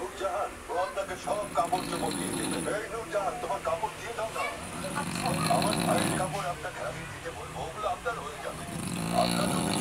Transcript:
হচ্ছে আপনাকে সব কাপড় চোপড় দিয়ে দেবে তোমার কাপড় দিয়ে দাও না। আমার ভাইয়ের কাপড় আপনাকে আমি দিতে বলব, ওগুলো আপনার হয়ে যাবে। আপনার